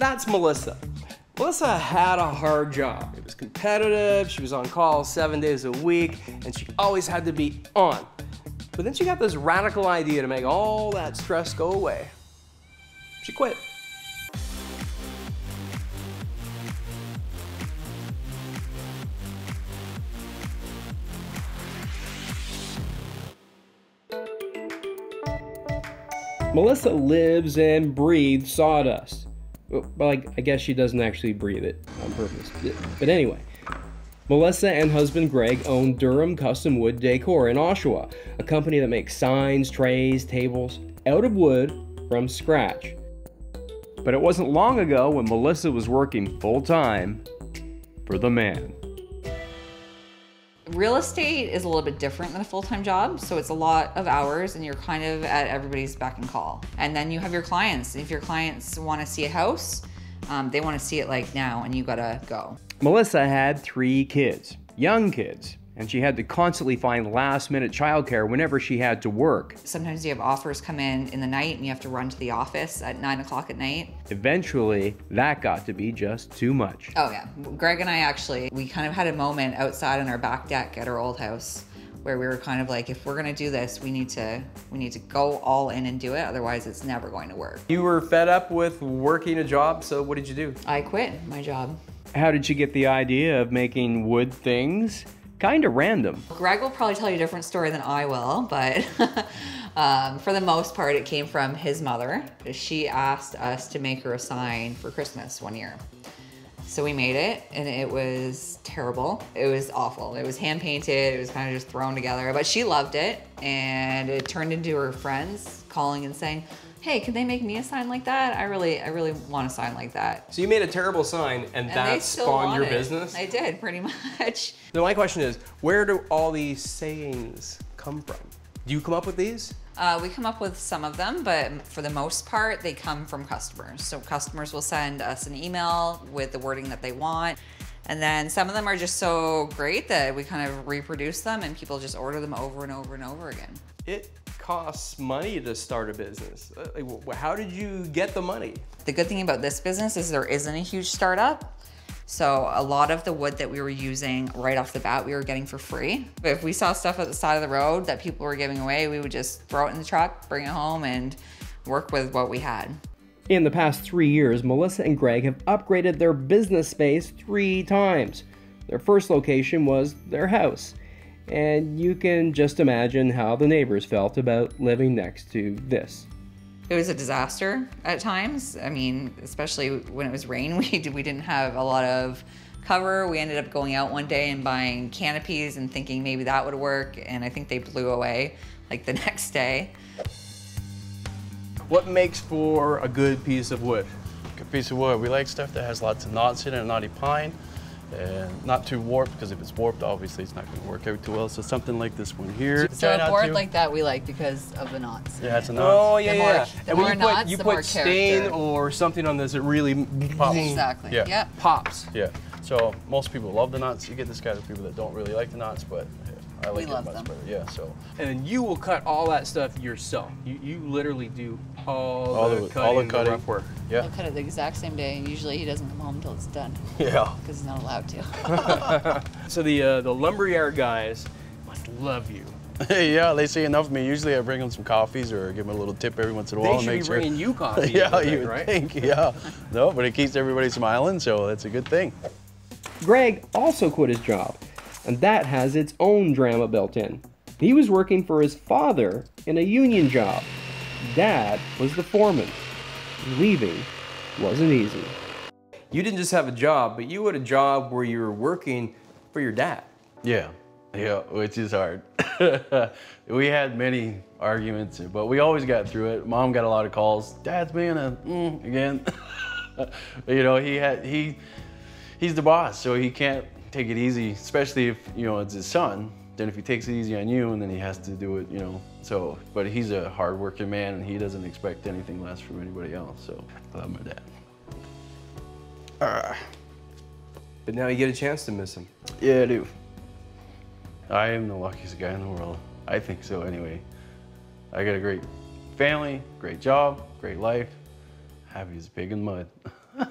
That's Melissa. Melissa had a hard job. It was competitive, she was on call seven days a week, and she always had to be on. But then she got this radical idea to make all that stress go away. She quit. Melissa lives and breathes sawdust. Well, like, I guess she doesn't actually breathe it on purpose. But anyway, Melissa and husband Greg own Durham Custom Wood Decor in Oshawa, a company that makes signs, trays, tables out of wood from scratch. But it wasn't long ago when Melissa was working full time for the man. Real estate is a little bit different than a full-time job, so it's a lot of hours and you're kind of at everybody's beck and call. And then you have your clients. If your clients want to see a house, um, they want to see it like now and you gotta go. Melissa had three kids, young kids, and she had to constantly find last minute childcare whenever she had to work. Sometimes you have offers come in in the night and you have to run to the office at nine o'clock at night. Eventually, that got to be just too much. Oh yeah, Greg and I actually, we kind of had a moment outside on our back deck at our old house where we were kind of like, if we're gonna do this, we need to, we need to go all in and do it. Otherwise it's never going to work. You were fed up with working a job, so what did you do? I quit my job. How did you get the idea of making wood things? Kind of random. Greg will probably tell you a different story than I will, but um, for the most part, it came from his mother. She asked us to make her a sign for Christmas one year. So we made it and it was terrible. It was awful. It was hand painted. It was kind of just thrown together, but she loved it and it turned into her friends calling and saying, hey, can they make me a sign like that? I really, I really want a sign like that. So you made a terrible sign and, And that spawned your it. business? I did, pretty much. So my question is, where do all these sayings come from? Do you come up with these? Uh, we come up with some of them, but for the most part, they come from customers. So customers will send us an email with the wording that they want. And then some of them are just so great that we kind of reproduce them and people just order them over and over and over again. It costs money to start a business. Uh, like, wh- How did you get the money? The good thing about this business is there isn't a huge startup. So a lot of the wood that we were using right off the bat, we were getting for free. But if we saw stuff at the side of the road that people were giving away, we would just throw it in the truck, bring it home and work with what we had. In the past three years, Melissa and Greg have upgraded their business space three times. Their first location was their house, and you can just imagine how the neighbors felt about living next to this. It was a disaster at times. I mean, especially when it was rain, we, did, we didn't have a lot of cover. We ended up going out one day and buying canopies and thinking maybe that would work. And I think they blew away like the next day. What makes for a good piece of wood? Good piece of wood. We like stuff that has lots of knots in it, knotty pine, and not too warped, because if it's warped, obviously it's not going to work out too well. So something like this one here. So Try a board to- like that we like because of the knots. Yeah, it's a knot. Oh yeah, The more- yeah. the and when more you put knots, you the put more stain character. or something on this, it really Pops. Exactly. Yeah. Yep. pops. Yeah. So most people love the knots. You get this guy to people that don't really like the knots, but yeah, I like We it love much them. better. Yeah. So And you will cut all that stuff yourself. You you literally do all, all the, the cutting, all the the cutting. rough work. Yeah. He'll cut it the exact same day, and usually he doesn't come home until it's done Yeah. because he's not allowed to. So the uh, the lumberyard guys must love you. yeah. They see enough of me. Usually I bring them some coffees or give them a little tip every once in a while. They and should be make sure- bringing you coffee. yeah, you would right? think. Yeah. no, but it keeps everybody smiling, so that's a good thing. Greg also quit his job, and that has its own drama built in. He was working for his father in a union job. Dad was the foreman. Leaving wasn't easy. You didn't just have a job, but you had a job where you were working for your dad. Yeah, yeah, which is hard. we had many arguments, but we always got through it. Mom got a lot of calls. Dad's being a mm, again. you know, he had he he's the boss, so he can't take it easy, especially if you know it's his son. Then if he takes it easy on you, and then he has to do it, you know. So, but he's a hardworking man, and he doesn't expect anything less from anybody else. So, I love my dad. Ah. But now you get a chance to miss him. Yeah, I do. I am the luckiest guy in the world. I think so, anyway. I got a great family, great job, great life. Happy as pig in mud.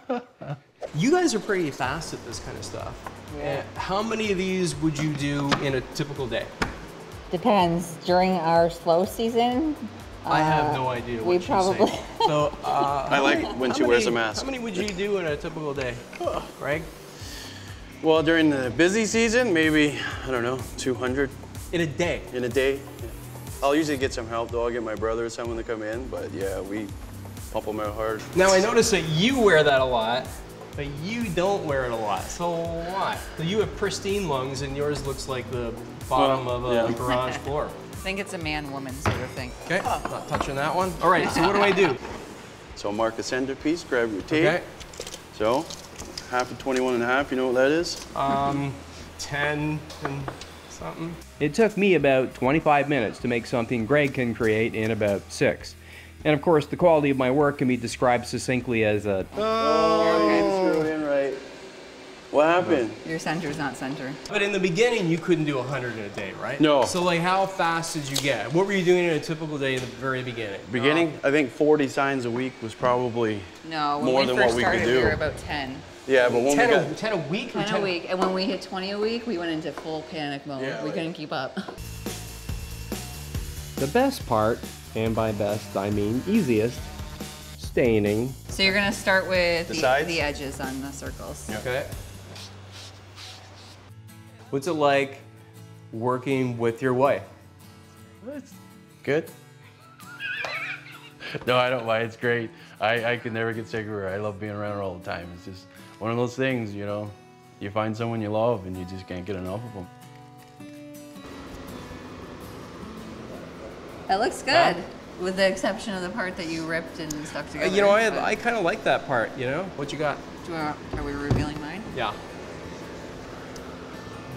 You guys are pretty fast at this kind of stuff. Yeah. How many of these would you do in a typical day? Depends. During our slow season, I have uh, no idea what we she's probably- So, uh, I like when how she wears a mask. How many would you do in a typical day, Greg? Well, during the busy season, maybe, I don't know, 200 In a day. in a day. I'll usually get some help though. I'll get my brother or someone to come in, but yeah, we pump them out hard. Now I notice that you wear that a lot, but you don't wear it a lot. So why? So you have pristine lungs, and yours looks like the bottom Well, of a yeah. garage floor. I think it's a man-woman sort of thing. Okay, not touching that one. All right, so what do I do? So mark the centerpiece, grab your tape. Okay, So half of 21 and a half, you know what that is? um, 10 and something. It took me about 25 minutes to make something Greg can create in about six. And of course, the quality of my work can be described succinctly as a Oh, you oh. didn't screw it in right. What happened? Your center's not center. But in the beginning, you couldn't do 100 in a day, right? No. So like, how fast did you get? What were you doing in a typical day in the very beginning? Beginning, I think 40 signs a week was probably No, when More we than first what we could started, do. we were about 10. yeah, but when 10 we a, got 10 a week? or 10 a week, and when we hit 20 a week, we went into full panic mode. Yeah, we like- couldn't keep up. the best part, and by best I mean easiest, staining. So you're gonna start with The the, the edges on the circles. Okay. What's it like working with your wife? It's good. no, I don't mind. It's great. I, I could never get sick of her. I love being around her all the time. It's just one of those things, you know. You find someone you love and you just can't get enough of them. That looks good, with the exception of the part that you ripped and stuck Uh, together. you know, I, but- I kind of like that part, you know? What you got? Do I- Are we revealing mine? Yeah.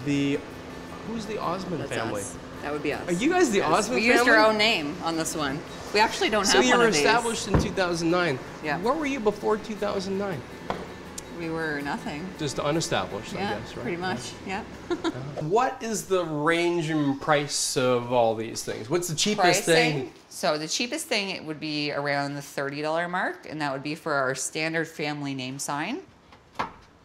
The, who's the Osmond That's family? us. That would be us. Are you guys the Yes. Osmond We used family? our own name on this one. We actually don't So have you one were of these. established in 2009. Yeah. Where were you before 2009? We were nothing. Just unestablished, Yeah, I guess, right? pretty much. Yeah. What is the range and price of all these things? What's the cheapest Pricing. thing? So the cheapest thing it would be around the thirty dollar mark, and that would be for our standard family name sign.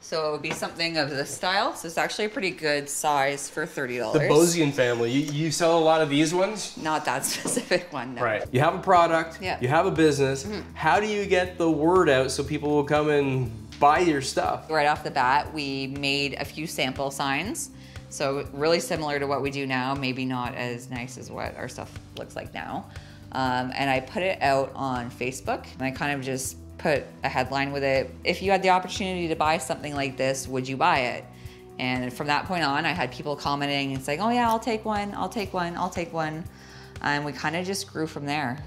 So it would be something of this style. So it's actually a pretty good size for $30. The dollars. Bosian family. You, you sell a lot of these ones? Not that specific one. No. Right. You have a product, Yeah. You have a business. Mm-hmm. How do you get the word out so people will come and buy your stuff? Right off the bat, we made a few sample signs. So really similar to what we do now, maybe not as nice as what our stuff looks like now. Um, and I put it out on Facebook, and I kind of just put a headline with it. If you had the opportunity to buy something like this, would you buy it? And from that point on, I had people commenting and saying, "Oh yeah, I'll take one. I'll take one. I'll take one." And we kind of just grew from there.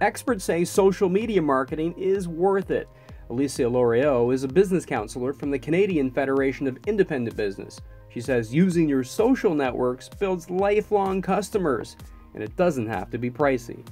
Experts say social media marketing is worth it. Alicia Loriot is a business counselor from the Canadian Federation of Independent Business. She says using your social networks builds lifelong customers, and it doesn't have to be pricey.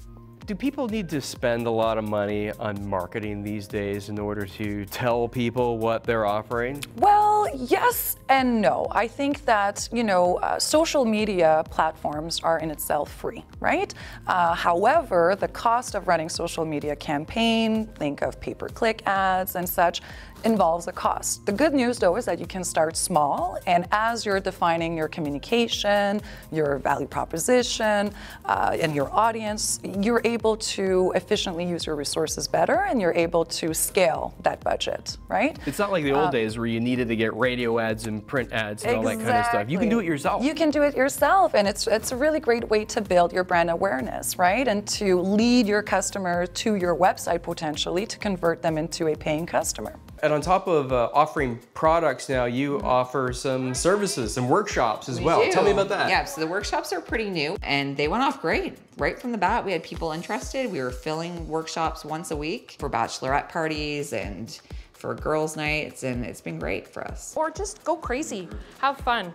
Do people need to spend a lot of money on marketing these days in order to tell people what they're offering? Well, yes and no. I think that, you know, uh, social media platforms are in itself free, right? Uh, however, the cost of running social media campaign, think of pay-per-click ads and such, involves a cost. The good news though is that you can start small and as you're defining your communication, your value proposition, uh, and your audience, you're able to efficiently use your resources better and you're able to scale that budget, right? It's not like the old days where you needed to get radio ads and print ads and all that kind of stuff. You can do it yourself. You can do it yourself, and it's it's a really great way to build your brand awareness, right? And to lead your customer to your website potentially to convert them into a paying customer. And on top of uh, offering products now, you offer some services, some workshops as We well. do. Tell me about that. Yeah, so the workshops are pretty new and they went off great. Right from the bat, we had people interested. We were filling workshops once a week for bachelorette parties and for girls' nights, and it's been great for us. or just go crazy, have fun.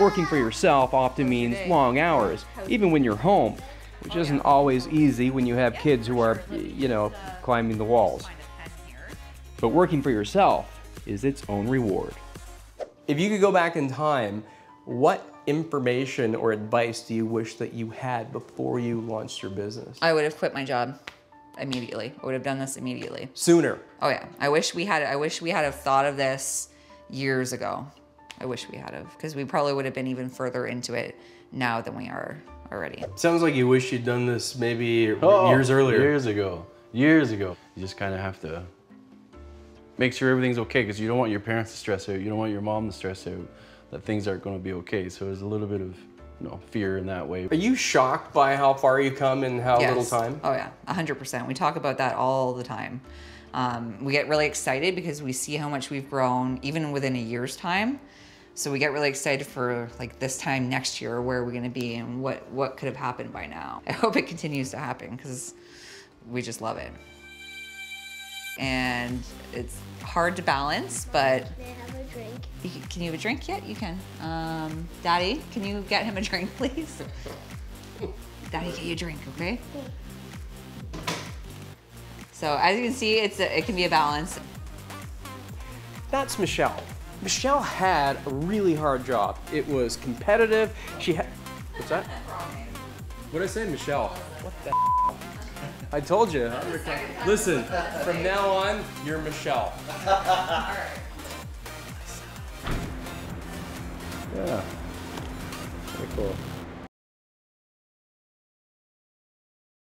Working for yourself often means long hours, even when you're home, which isn't always easy when you have kids who are, you know, climbing the walls. But working for yourself is its own reward. If you could go back in time, what information or advice do you wish that you had before you launched your business? I would have quit my job immediately. I would have done this immediately. Sooner. Oh yeah. I wish we had I wish we had have thought of this years ago. I wish we had have because we probably would have been even further into it now than we are already. Sounds like you wish you'd done this maybe Oh, years earlier. Years ago. Years ago. You just kind of have to make sure everything's okay because you don't want your parents to stress out. You don't want your mom to stress out that things aren't going to be okay. So there's a little bit of you know fear in that way. Are you shocked by how far you come in how little time? Oh yeah, hundred percent. We talk about that all the time. Um, we get really excited because we see how much we've grown, even within a year's time. So we get really excited for like this time next year, where are we're going to be, and what what could have happened by now. I hope it continues to happen because we just love it. And it's hard to balance, but May I have a drink? you can, can you have a drink yet? You can. Um, Daddy, can you get him a drink, please? Daddy, get you a drink, okay? So as you can see, it's a, it can be a balance. That's Michelle. Michelle had a really hard job. It was competitive. She had. What's that? What did I say, Michelle? What the? I told you. Listen, from now on, you're Michelle. Yeah. Very cool.